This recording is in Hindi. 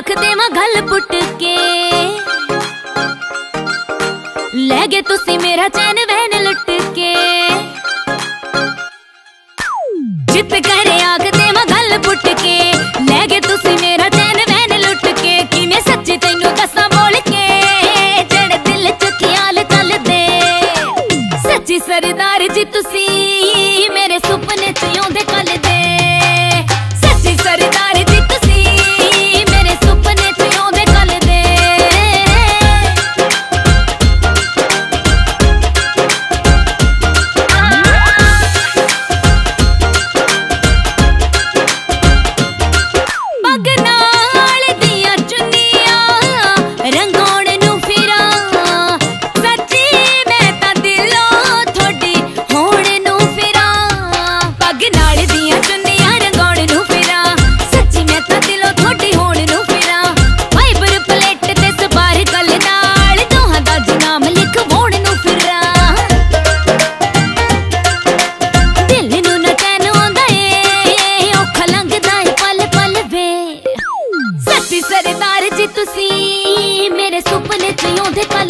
आख दे गल पुट के। ले गए तुसी मेरा चैन वहन लुट के। जित करे आख गल गए तुसी मेरा चैन कि। मैं सच्ची तेन कसा बोल के। दिल च ख्याल चल दे सच्ची सरदार जी तुसी मेरे सुपने च ਸੱਚੀ ਸਰਦਾਰ ਜੀ ਤੁਸੀਂ ਮੇਰੇ ਸੁਪਨੇ ਚ ਆਉਂਦੇ ਕੱਲ